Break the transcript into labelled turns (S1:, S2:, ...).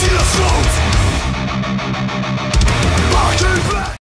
S1: Till I saw